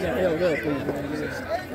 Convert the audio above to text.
Hell, look, please, man.